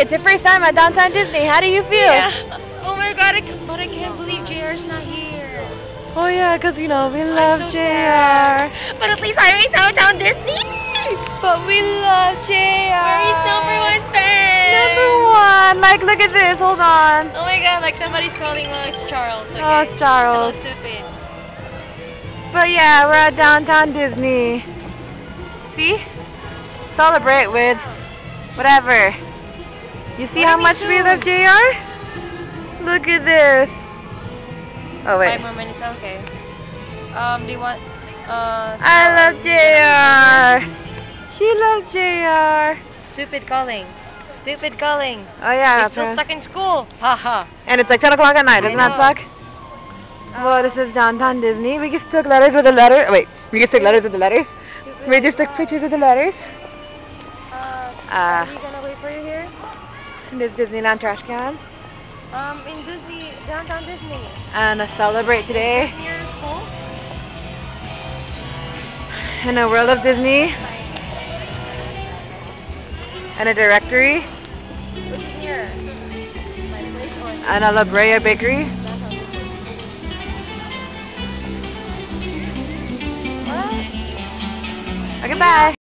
It's your first time at Downtown Disney. How do you feel? Yeah. Oh my god, I can, but I can't believe JR's not here. Oh yeah, 'cause you know we love so JR. But at least I ain't Downtown Disney. But we love JR. Are you number one fan? Number one. Like, look at this. Hold on. Oh my god, like somebody's calling uh, Charles. Okay. Oh, it's Charles. Hello, stupid. But yeah, we're at Downtown Disney. See? Celebrate with whatever. You see how much we love JR? Look at this. Oh wait. Five more minutes, okay. Um, do you want, uh... I love JR. She loves JR. Stupid calling. Stupid calling. Oh yeah. You're still stuck in school. Haha. And it's like 10 o'clock at night. Doesn't that suck? Well, this is Downtown Disney. We just took letters with the letter. Wait, we just took letters with the letters. We just took pictures with the letters. Uh, Uh, are you gonna wait for you here? this Disneyland trash can. Um, in Disney, downtown Disney. And a celebrate today Near school? in a world of Disney and a directory Which is nearer? My place or and a La Brea bakery. What? Okay, bye.